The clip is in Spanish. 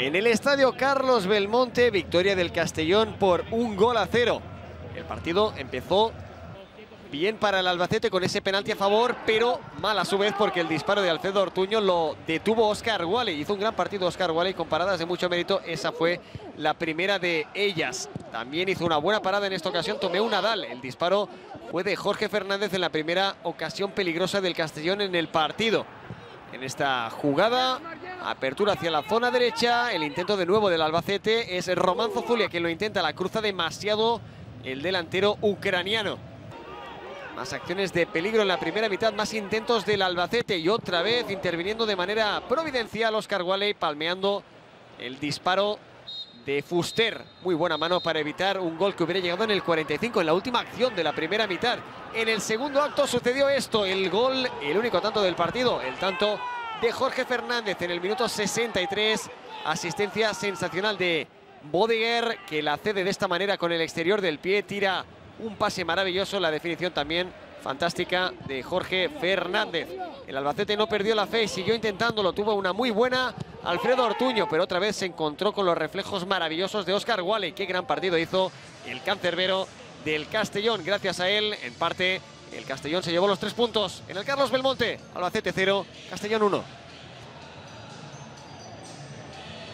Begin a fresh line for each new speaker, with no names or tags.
En el estadio Carlos Belmonte, victoria del Castellón por un gol a cero. El partido empezó bien para el Albacete con ese penalti a favor, pero mal a su vez porque el disparo de Alfredo Ortuño lo detuvo Oscar Wally. Hizo un gran partido Oscar Wally con paradas de mucho mérito. Esa fue la primera de ellas. También hizo una buena parada en esta ocasión Tomeu Nadal. El disparo fue de Jorge Fernández en la primera ocasión peligrosa del Castellón en el partido. En esta jugada Apertura hacia la zona derecha. El intento de nuevo del Albacete. Es Romanzo Zulia quien lo intenta. La cruza demasiado el delantero ucraniano. Más acciones de peligro en la primera mitad. Más intentos del Albacete. Y otra vez interviniendo de manera providencial Oscar Wally. Palmeando el disparo de Fuster. Muy buena mano para evitar un gol que hubiera llegado en el 45, en la última acción de la primera mitad. En el segundo acto sucedió esto, el gol, el único tanto del partido, el tanto de Jorge Fernández en el minuto 63. Asistencia sensacional de Bodeguer, que la cede de esta manera con el exterior del pie. Tira un pase maravilloso. La definición también fantástica de Jorge Fernández. El Albacete no perdió la fe y siguió intentándolo. Tuvo una muy buena Alfredo Ortuño, pero otra vez se encontró con los reflejos maravillosos de Oscar Wally. Qué gran partido hizo el cancerbero del Castellón. Gracias a él, en parte, el Castellón se llevó los tres puntos en el Carlos Belmonte. Albacete 0, Castellón 1.